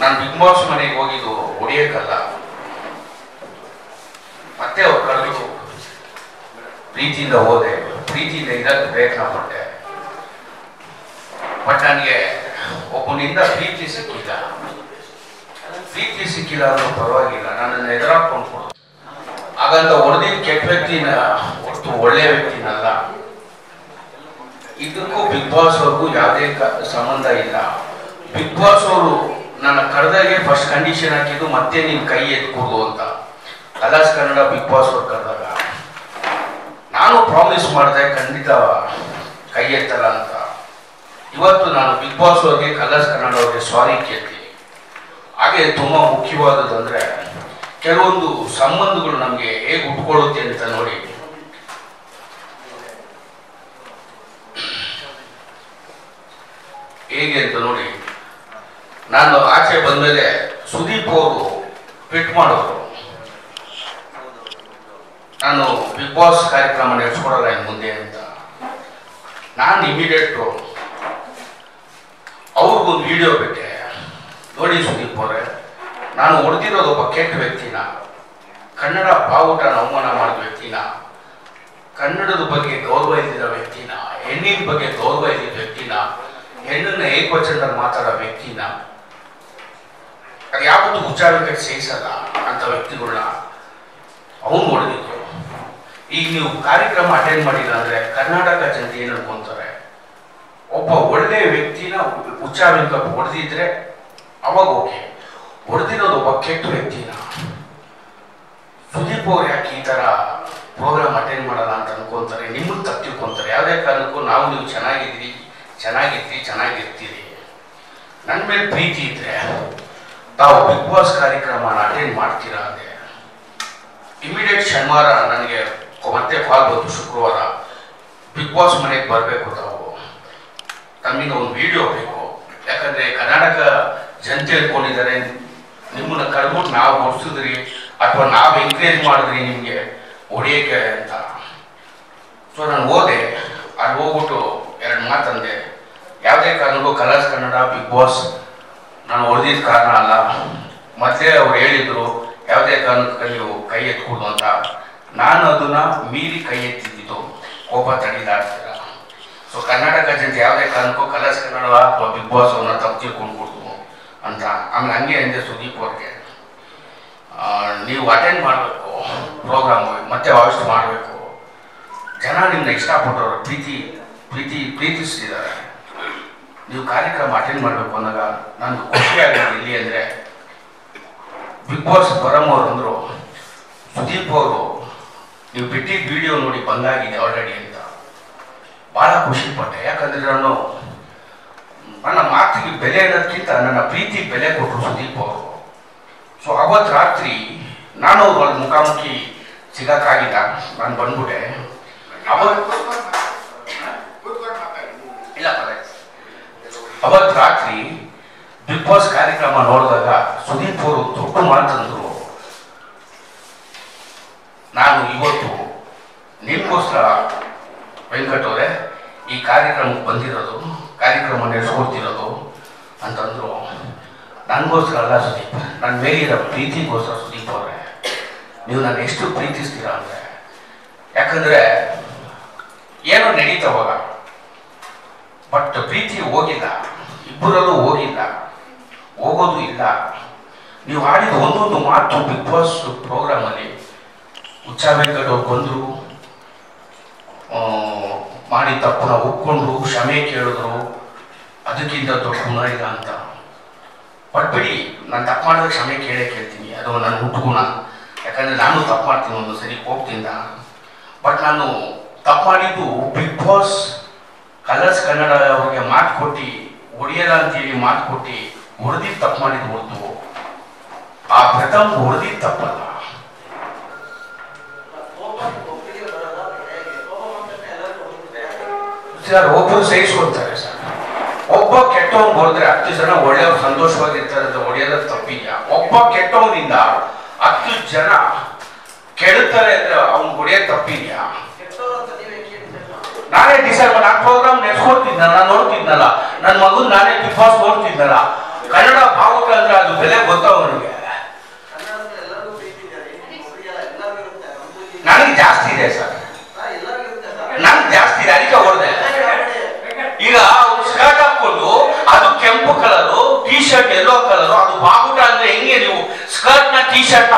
ನಾನು Big boss ಮನೆಗೆ ಹೋಗಿದ್ದು ಹೊಡಿಯೋಕ್ಕಲ್ಲ ಮತ್ತೆ ಅವ್ರು ಕರೆದು ಪ್ರೀತಿಯಿಂದ ಹೋದೆ. ಪ್ರೀತಿಯಿಂದ ಇದಕ್ಕೆ ಪ್ರಯತ್ನ ಪಟ್ಟೆ. ಬಟ್ ನನಗೆ ಒಬ್ಬನಿಂದ ಪ್ರೀತಿ ಸಿಕ್ಕಿಲ್ಲ. ಪ್ರೀತಿ ಸಿಕ್ಕಿಲ್ಲ ಅನ್ನೋ ಪರವಾಗಿಲ್ಲ. ನನ್ನನ್ನು ಎದುರಾಕೊಂಡು ಕೊಡು. ಹಾಗಂತ ಹೊಡೆದಿದ್ದ ಕೆಟ್ಟ ವ್ಯಕ್ತಿನ ಒಟ್ಟು ಒಳ್ಳೆಯ ವ್ಯಕ್ತಿನಲ್ಲ. ಇದಕ್ಕೂ ಬಿಗ್ ಬಾಸ್ ಅವ್ರಿಗೂ ಯಾವುದೇ ಸಂಬಂಧ ಇಲ್ಲ. ಬಿಗ್ ಬಾಸ್ ಅವರು ನನ್ನ ಕರೆದಾಗೆ ಫಸ್ಟ್ ಕಂಡೀಷನ್ ಹಾಕಿದ್ದು ಮತ್ತೆ ನೀನು ಕೈ ಎತ್ಕೊಡು ಅಂತ. ಕಲಾಸ್ ಕನ್ನಡ ಬಿಗ್ ಬಾಸ್ ಅವ್ರು ಕರೆದಾಗ. ನಾನು ಪ್ರಾಮಿಸ್ ಮಾಡಿದೆ ಖಂಡಿತ ಕೈ ಎತ್ತಲ್ಲ ಅಂತ. ಇವತ್ತು ನಾನು ಬಿಗ್ ಬಾಸ್ ಅವ್ರಿಗೆ ಕಲರ್ಸ್ ಕನ್ನಡ ಅವ್ರಿಗೆ ಸಾರಿ ಕೇಳ್ತೀನಿ. ಹಾಗೆ ತುಂಬ ಮುಖ್ಯವಾದದ್ದು ಅಂದರೆ, ಕೆಲವೊಂದು ಸಂಬಂಧಗಳು ನಮಗೆ ಹೇಗೆ ಉಟ್ಕೊಳ್ಳುತ್ತೆ ಅಂತ ನೋಡಿ ಹೇಗೆ ಅಂತ ನೋಡಿ ನಾನು ಆಚೆ ಬಂದ ಮೇಲೆ ಸುದೀಪ್ ಅವರು ಟ್ವಿಟ್ ಮಾಡೋರು ನಾನು ಬಿಗ್ ಬಾಸ್ ಕಾರ್ಯಕ್ರಮ ನಡೆಸ್ಕೊಡಲ್ಲ ಇನ್ನು ಮುಂದೆ ಅಂತ. ನಾನು ಇಮಿಡಿಯೇಟ್ ಅವ್ರಿಗೊಂದು ವಿಡಿಯೋ ಬಿಟ್ಟೆ. ನೋಡಿ ಸುದೀಪ್ ಅವರೇ, ನಾನು ಹೊಡೆದಿರೋದು ಒಬ್ಬ ಕೆಟ್ಟ ವ್ಯಕ್ತಿನ. ಕನ್ನಡ ಬಾವುಟನ ಅವಮಾನ ಮಾಡಿದ ವ್ಯಕ್ತಿನ. ಕನ್ನಡದ ಬಗ್ಗೆ ಗೌರವ ಇದ್ದಿರೋ ವ್ಯಕ್ತಿನ. ಹೆಣ್ಣಿನ ಬಗ್ಗೆ ಗೌರವ ಇದ್ದಿದ್ದ ವ್ಯಕ್ತಿನ. ಹೆಣ್ಣನ್ನ ಏಕವಚನದಲ್ಲಿ ಮಾತಾಡೋ ವ್ಯಕ್ತಿನ. ಅದು ಯಾವತ್ತೂ ಉಚ್ಚಾರಕ್ಕೆ ಸೇರಿಸಲ್ಲ ಅಂತ ವ್ಯಕ್ತಿಗಳನ್ನ ಅವನು ನೋಡಿದ್ರು ಈಗ ನೀವು ಕಾರ್ಯಕ್ರಮ ಅಟೆಂಡ್ ಮಾಡಿಲ್ಲ ಅಂದ್ರೆ ಕರ್ನಾಟಕ ಜನತೆ ಏನು ಅನ್ಕೊಂತಾರೆ? ಒಬ್ಬ ಒಳ್ಳೆ ವ್ಯಕ್ತಿನ ಉಚ್ಚಾರಕ್ಕೆ ಹೊಡೆದಿದ್ರೆ ಅವಾಗ ಓಕೆ. ಹೊಡೆದಿರೋದು ಒಬ್ಬ ಕೆಟ್ಟ ವ್ಯಕ್ತಿನ. ಸುದೀಪ್ ಅವ್ರು ಯಾಕೆ ಈ ಥರ ಪ್ರೋಗ್ರಾಮ್ ಅಟೆಂಡ್ ಮಾಡಲ್ಲ ಅಂತ ಅನ್ಕೊಂತಾರೆ? ನಿಮ್ಮನ್ನು ತಪ್ಪು ಯಾವುದೇ ಕಾರಣಕ್ಕೂ ನಾವು ನೀವು ಚೆನ್ನಾಗಿದ್ದೀವಿ ಚೆನ್ನಾಗಿರ್ತೀರಿ ಚೆನ್ನಾಗಿರ್ತೀರಿ. ನನ್ನ ಮೇಲೆ ಪ್ರೀತಿ ಇದ್ರೆ ತಾವು ಬಿಗ್ ಬಾಸ್ ಕಾರ್ಯಕ್ರಮನ ಅಟೆಂಡ್ ಮಾಡ್ತೀರಾ ಅಂದೆ ಇಮಿಡಿಯೇಟ್ ಶನಿವಾರ ನನಗೆ ಮತ್ತೆ ಕಾಲ್ ಬಂತು ಶುಕ್ರವಾರ. ಬಿಗ್ ಬಾಸ್ ಮನೆಗೆ ಬರಬೇಕು ತಾವು. ತಮ್ಮಿಂದ ಒಂದು ವಿಡಿಯೋ ಬೇಕು. ಯಾಕಂದ್ರೆ ಕರ್ನಾಟಕ ಜನತೆ ಹೇಳ್ಕೊಂಡಿದ್ದಾರೆ ನಿಮ್ಮನ್ನ ಕರೆದ್ಬಿಟ್ಟು ನಾವು ಹೊಡ್ಸಿದ್ರಿ ಅಥವಾ ನಾವು ಎಂಕರೇಜ್ ಮಾಡಿದ್ರಿ ನಿಮಗೆ ಹೊಡಿಯೋಕ್ಕೆ ಅಂತ. ಸೊ ನಾನು ಹೋದೆ. ಅಲ್ಲಿ ಹೋಗ್ಬಿಟ್ಟು ಎರಡು ಮಾತಂದೆ. ಯಾವುದೇ ಕಾರಣಕ್ಕೂ ಕಲರ್ಸ್ ಕನ್ನಡ ಬಿಗ್ ಬಾಸ್ ನಾನು ಹೊಡೆದಿದ್ದ ಕಾರಣ ಅಲ್ಲ. ಮತ್ತೆ ಅವ್ರು ಹೇಳಿದ್ರು, ಯಾವುದೇ ಕಾರಣಕ್ಕೆ ನೀವು ಕೈ ಎತ್ಕೊಡು ಅಂತ. ನಾನು ಅದನ್ನ ಮೀರಿ ಕೈ ಎತ್ತಿದ್ದು. ಕೋಪ ತಡಿಲಾಡ್ತೀರ ಸೊ ಕರ್ನಾಟಕ ಜನತೆ ಯಾವುದೇ ಕಾರಣಕ್ಕೂ ಕಲರ್ಸ್ ಕನ್ನಡ ಅಥವಾ ಬಿಗ್ ಬಾಸ್ ಅವನ್ನ ತಪ್ಪು ತಿಳ್ಕೊಂಡು ಕೊಡ್ತು ಅಂತ. ಆಮೇಲೆ ಹಂಗೆ ಅಂದೆ ಸುದೀಪ್ ಅವ್ರಿಗೆ. ನೀವು ಅಟೆಂಡ್ ಮಾಡಬೇಕು ಪ್ರೋಗ್ರಾಮು ಮತ್ತೆ ವಾಯ್ಸ್ ಮಾಡಬೇಕು. ಜನ ನಿಮ್ಮನ್ನ ಇಷ್ಟಪಟ್ಟವರು, ಪ್ರೀತಿ ಪ್ರೀತಿ, ಪ್ರೀತಿಸ್ತಿದ್ದಾರೆ. ನೀವು ಕಾರ್ಯಕ್ರಮ ಅಟೆಂಡ್ ಮಾಡಬೇಕು ಅಂದಾಗ ನನಗೆ ಖುಷಿ ಆಗಿದೆ ಇಲ್ಲಿ ಅಂದರೆ ಬಿಗ್ ಬಾಸ್ ಬರಮ್ ಅವರು ಅಂದರು, ಸುದೀಪ್ ಅವರು, ನೀವು ಬಿಟ್ಟಿದ್ದ ವಿಡಿಯೋ ನೋಡಿ ಬಂದಾಗಿದೆ ಆಲ್ರೆಡಿ ಅಂತ. ಭಾಳ ಖುಷಿ ಪಟ್ಟೆ. ಯಾಕಂದರೆ ನಾನು, ನನ್ನ ಮಾತಿಗೆ ಬೆಲೆ ಅನ್ನೋದಕ್ಕಿಂತ ನನ್ನ ಪ್ರೀತಿ ಬೆಲೆ ಕೊಟ್ಟರು ಸುದೀಪ್ ಅವರು. ಸೊ ಅವತ್ತು ರಾತ್ರಿ ನಾನು ಅವ್ರ ಮುಖಾಮುಖಿ ಸಿಗೋಕ್ಕಾಗಿಲ್ಲ. ನಾನು ಬಂದ್ಬಿಟ್ಟೆ. ಅವತ್ತು ಇಲ್ಲ ಪರವಾಗಿಲ್ಲ. ಅವತ್ತು ರಾತ್ರಿ ಬಿಗ್ ಬಾಸ್ ಕಾರ್ಯಕ್ರಮ ನೋಡಿದಾಗ ಸುದೀಪ್ ಅವರು ಮಾತಂದ್ರು ನಾನು ಇವತ್ತು ನಿಮಗೋಸ್ಕರ ವೆಂಕಟವರೇ, ಈ ಕಾರ್ಯಕ್ರಮಕ್ಕೆ ಬಂದಿರೋದು, ಕಾರ್ಯಕ್ರಮ ನಡೆಸ್ಕೊಡ್ತಿರೋದು ಅಂತಂದ್ರು ನನಗೋಸ್ಕರ ಅಲ್ಲ ಸುದೀಪ್ ನನ್ನ ಮೇಲಿರೋ ಪ್ರೀತಿಗೋಸ್ಕರ ಸುದೀಪ್ ಅವರೇ. ನೀವು ನಾನು ಎಷ್ಟು ಪ್ರೀತಿಸ್ತೀರ ಅಂದರೆ, ಯಾಕಂದರೆ ಏನೋ ನಡೀತವಾಗ ಬಟ್ ಪ್ರೀತಿ ಹೋಗಿಲ್ಲ ಇಬ್ಬರಲ್ಲೂ ಹೋಗಿಲ್ಲ, ಹೋಗೋದು ಇಲ್ಲ. ನೀವು ಆಡಿದ ಒಂದೊಂದು ಮಾತು ಬಿಗ್ ಬಾಸ್ ಪ್ರೋಗ್ರಾಮ್ ಅಲ್ಲಿ ಉಚ್ಚಾಬೇಕಾದ್ರು ಬಂದರು ಮಾಡಿದ ತಪ್ಪನ್ನ ಒಪ್ಕೊಂಡ್ರು, ಕ್ಷಮೆ ಕೇಳಿದ್ರು, ಅದಕ್ಕಿಂತ ದೊಡ್ಡ ಗುಣ ಇಲ್ಲ ಅಂತ. ಬಟ್ ಬಿಡಿ, ನಾನು ತಪ್ಪು ಮಾಡಿದ್ರೆ ಕ್ಷಮೆ ಕೇಳೇ ಕೇಳ್ತೀನಿ. ಅದು ನನ್ನ ಹುಟ್ಟುಗುಣ ಯಾಕಂದರೆ ನಾನು ತಪ್ಪು ಮಾಡ್ತೀನಿ ಒಂದು ಸರಿ ಹೋಗ್ತಿಂದ ಬಟ್ ನಾನು ತಪ್ಪು ಮಾಡಿದ್ದು ಬಿಗ್ ಬಾಸ್ ಕಲರ್ಸ್ ಕನ್ನಡ ಅವ್ರಿಗೆ ಮಾತು ಕೊಟ್ಟು ಹೊಡೆಯಲ್ಲ ಅಂತೇಳಿ ಮಾತು ಕೊಟ್ಟು ಹೊಡೆದಿದ್ದು ತಪ್ಪು ಮಾಡಿದ್ದು ಹೊರತು ಆ ಪ್ರಥಮ್ ಮೂರ್ತಿ ತಪ್ಪಲ್ಲ. ಸರ್ ಒಬ್ಬರು ಸಹಿಸ್ಕೊಳ್ತಾರೆ ಸರ್. ಒಬ್ಬ ಕೆಟ್ಟವನ್ ಹೊಡೆದ್ರೆ ಹತ್ತು ಜನ ಒಳ್ಳೆಯ ಸಂತೋಷವಾಗಿರ್ತಾರೆ ಅಂತ ಹೊಡೆಯೋದ್ರ ತಪ್ಪಿಲ್ಲ. ಒಬ್ಬ ಕೆಟ್ಟವನಿಂದ ಹತ್ತು ಜನ ಕೆಡುತ್ತಾರೆ ಅಂದ್ರೆ ಅವ್ನು ಹೊಡೆಯೋದು ತಪ್ಪಿಲ್ಲ. ನಾನೇ ಡಿಸೈಡ್ ನಾನು ಪ್ರೋಗ್ರಾಮ್ ನೆಡ್ಸ್ಕೊಡ್ತಿದ್ನಲ್ಲ ನಾನು ನೋಡ್ತಿದ್ನಲ್ಲ. ನನ್ನ ಮಗು ನಾನೇ ಬಿಗ್ ಬಾಸ್ ನೋಡ್ತಿದ್ನಲ್ಲ. ಕನ್ನಡ ಭಾವುಕ ಅಂದ್ರೆ ಅದು ಬೆಲೆ ಗೊತ್ತಾವ ನನಗೆ. T shirt